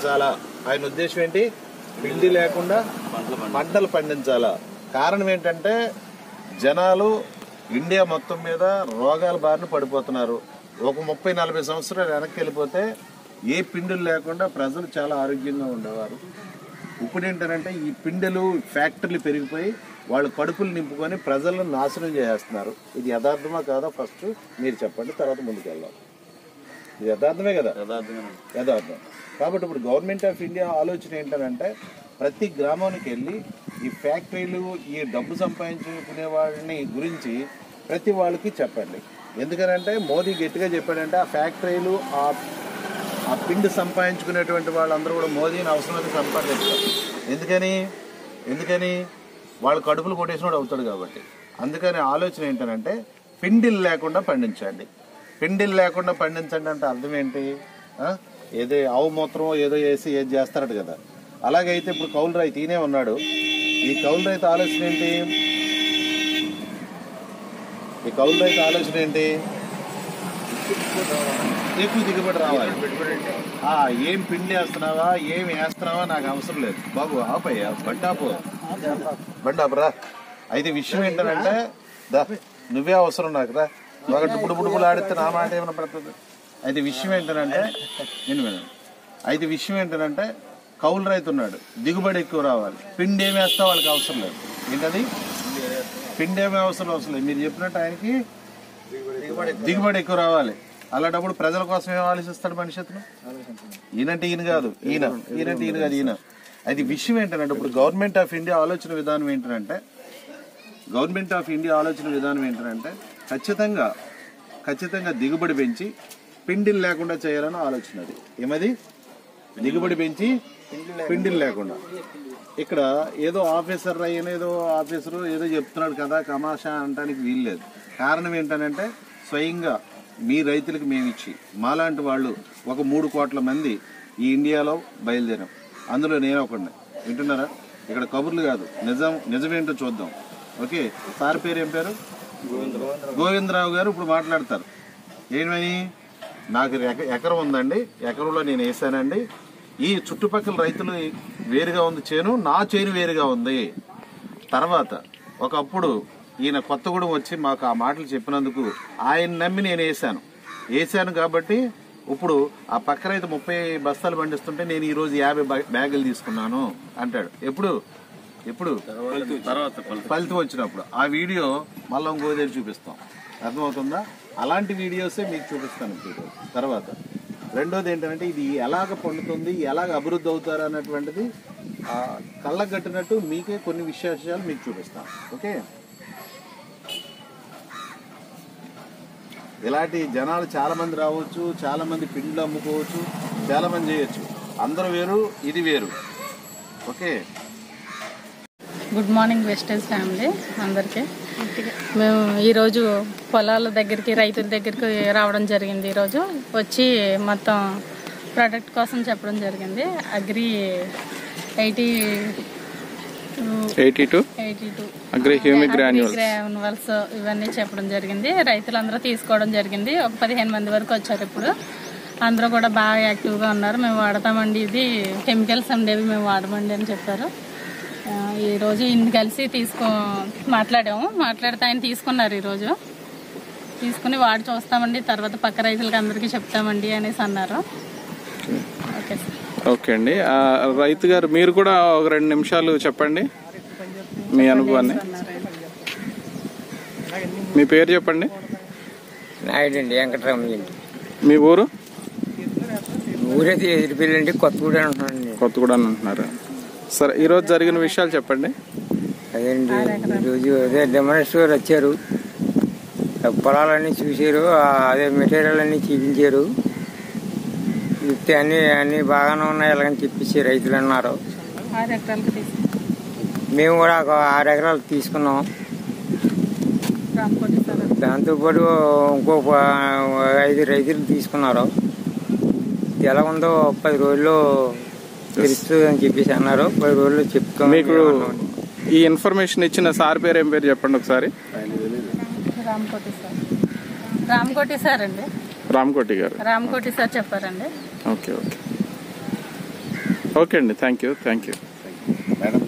పండించాలా? ఆయన ఉద్దేశం ఏంటి? పిండి లేకుండా పంటలు పండించాలా? కారణం ఏంటంటే జనాలు ఇండియా మొత్తం మీద రోగాల బారిన పడిపోతున్నారు. ఒక ముప్పై నలభై సంవత్సరాలు వెనక్కి వెళ్ళిపోతే ఏ పిండిలు లేకుండా ప్రజలు చాలా ఆరోగ్యంగా ఉండేవారు. ఇప్పుడు ఏంటంటే ఈ పిండెలు ఫ్యాక్టరీలు పెరిగిపోయి వాళ్ళు కడుపులు నింపుకొని ప్రజలను నాశనం చేస్తున్నారు ఇది యథార్థమా కాదా? ఫస్ట్ మీరు చెప్పండి తర్వాత ముందుకెళ్ళాలి యథార్థమే కదా? యథార్థం. కాబట్టి ఇప్పుడు గవర్నమెంట్ ఆఫ్ ఇండియా ఆలోచన ఏంటంటే ప్రతి గ్రామానికి వెళ్ళి ఈ ఫ్యాక్టరీలు ఈ డబ్బు సంపాదించుకునే వాళ్ళని గురించి ప్రతి వాళ్ళకి చెప్పండి. ఎందుకనంటే మోదీ గట్టిగా చెప్పాడంటే ఆ ఫ్యాక్టరీలు ఆ ఆ పిండి సంపాదించుకునేటువంటి వాళ్ళందరూ కూడా మోదీని అవసరమైతే సంపాదించారు. ఎందుకని? ఎందుకని? వాళ్ళు కడుపులు కొట్టేసినోడు అవుతాడు కాబట్టి. అందుకని ఆలోచన ఏంటంటే పిండిలు లేకుండా పండించండి. పిండిలు లేకుండా పండించండి అంటే అర్థం ఏంటి? ఏదో ఆవు మూత్రం ఏదో వేసి ఏది చేస్తారట కదా. అలాగైతే ఇప్పుడు కౌలు రైతు ఈయనే ఉన్నాడు. ఈ కౌలు రైతు ఆలోచన ఏంటి? ఈ కౌలు రైతు ఆలోచన ఏంటి? ఎక్కువ దిగుబడి రావాలి. ఏం పిండి వేస్తున్నావా? ఏం వేస్తున్నావా? నాకు అవసరం లేదు. బాబు ఆపయ్యా బండాపు బండాపురా అయితే విషయం ఏంటంటే దా నువ్వే అవసరం నాకు రా. ఒకటి బుడు బుడుబులు ఆడితే నా మాట ఏమైనా పడుతుంది? అయితే విషయం ఏంటంటే నేను వినండి. అయితే విషయం ఏంటంటే కౌలు రైతు ఉన్నాడు. దిగుబడి ఎక్కువ రావాలి. పిండి ఏమి వేస్తా వాళ్ళకి అవసరం లేదు. ఏంటది? పిండి ఏమి అవసరం అవసరం లేదు మీరు చెప్పినట్టు ఆయనకి దిగుబడి ఎక్కువ రావాలి. అలాంటప్పుడు ప్రజల కోసం ఏం ఆలోచిస్తాడు మనిషి అతను? ఈయనంటే ఈయన కాదు ఈయన. ఈయనంటే ఈయన కాదు ఈయన. అది విషయం ఏంటంటే ఇప్పుడు గవర్నమెంట్ ఆఫ్ ఇండియా ఆలోచన విధానం ఏంటంటే గవర్నమెంట్ ఆఫ్ ఇండియా ఆలోచన విధానం ఏంటంటే ఖచ్చితంగా ఖచ్చితంగా దిగుబడి పెంచి పిండిలు లేకుండా చేయాలని ఆలోచన అది. ఏమది? దిగుబడి పెంచి పిండిలు లేకుండా. ఇక్కడ ఏదో ఆఫీసర్ అయిన ఏదో ఆఫీసరు ఏదో చెప్తున్నాడు కదా కమాషా అనడానికి వీల్లేదు. కారణం ఏంటనంటే స్వయంగా మీ రైతులకు మేము ఇచ్చి మాలాంటి వాళ్ళు ఒక మూడు కోట్ల మంది ఈ ఇండియాలో బయలుదేరాం. అందులో నేను ఒకడిని. వింటున్నారా? ఇక్కడ కబుర్లు కాదు. నిజం నిజమేంటో చూద్దాం. ఓకే? సార్ పేరు ఏం పేరు? గోవిందరావు. గారు ఇప్పుడు మాట్లాడతారు. ఏమని? నాకు ఎక- ఎకరం ఉందండి. ఎకరంలో నేను వేసానండి. ఈ చుట్టుపక్కల రైతులు వేరుగా ఉంది చేను నా చేను వేరుగా ఉంది. తర్వాత ఒకప్పుడు ఈయన కొత్తగూడెం వచ్చి మాకు ఆ మాటలు చెప్పినందుకు ఆయన నమ్మి నేను వేసాను. వేసాను కాబట్టి ఇప్పుడు ఆ పక్క రైతు ముప్పై బస్తాలు పండిస్తుంటే నేను ఈరోజు యాభై బ్యాగులు తీసుకున్నాను అంటాడు. ఎప్పుడు? ఎప్పుడు తర్వాత ఫలితం వచ్చినప్పుడు. ఆ వీడియో మళ్ళీ ఇంకో దగ్గర చూపిస్తాం. అర్థమవుతుందా? అలాంటి వీడియోసే మీకు చూపిస్తాను ఇప్పుడు. తర్వాత రెండోది ఏంటంటే ఇది ఎలాగ పండుతుంది ఎలాగ అభివృద్ధి అవుతారు అన్నటువంటిది కళ్ళకు కట్టినట్టు మీకే కొన్ని విశేషాలు మీకు చూపిస్తాను ఓకే? ఇలాంటి జనాలు చాలామంది రావచ్చు చాలామంది పిండ్లు అమ్ముకోవచ్చు చాలామంది చేయొచ్చు. అందరూ వేరు ఇది వేరు. Okay? Good morning Vestige family అందరికీ. మేము ఈరోజు పొలాల దగ్గరికి రైతుల దగ్గరికి రావడం జరిగింది ఈరోజు. వచ్చి మొత్తం ప్రోడక్ట్ కోసం చెప్పడం జరిగింది. Agri eighty eighty two eighty two agri granules ఇవన్నీ చెప్పడం జరిగింది. రైతులందరూ తీసుకోవడం జరిగింది. ఒక పదిహేను మంది వరకు వచ్చారు ఇప్పుడు. అందరూ కూడా బాగా యాక్టివ్గా ఉన్నారు. మేము వాడతామండి. ఇది కెమికల్స్ ఉండేవి మేము వాడమండి అని చెప్పారు. ఈరోజు ఇన్ని కలిసి తీసుకో మాట్లాడాము. మాట్లాడితే ఆయన తీసుకున్నారు ఈరోజు తీసుకుని వాడి చూస్తామండి తర్వాత పక్క రైతులకి అందరికీ చెప్తామండి అనేసి అన్నారు. Okay sir. ఓకే అండి. ఆ, రైతు గారు మీరు కూడా ఒక రెండు నిమిషాలు చెప్పండి. మీ అనుభవాన్ని. మీ పేరు చెప్పండి. నాయుడండి వెంకటరామయ్య అండి. మీ ఊరు? ఊరైతే ఎదిరిపిల్లండి కొత్తగూడెం అంటున్నానండి కొత్తగూడెం అంటున్నారు సరే ఈరోజు జరిగిన విషయాలు చెప్పండి. అదేండి ఈరోజు అదే డెమోన్స్ట్రేటర్ వచ్చారు. పొలాలన్నీ చూశారు ఆ అదే మెటీరియల్ అన్నీ చూపించారు. చెప్తే అన్ని అన్ని బాగానే ఉన్నాయి అలాగని చెప్పించి రైతులు అన్నారు. మేము కూడా ఒక ఆరు ఎకరాలు తీసుకున్నాం. దాంతోపాటు ఇంకో ప- ఐదు రైతులు తీసుకున్నారు. ఎలా ఉందో పది రోజుల్లో తెలుస్తుంది అని చెప్పేసి అన్నారు. పది రోజుల్లో చెప్తాం మీకు ఈ ఇన్ఫర్మేషన్ ఇచ్చిన సార్ పేరు ఏం పేరు చెప్పండి ఒకసారి? రామకోటి సార్. రామకోటి సార్ అండి. రామకోటి గారు. రామకోటి సార్ చెప్పారండి. Okay okay. ఓకే అండి thank you thank you. Madam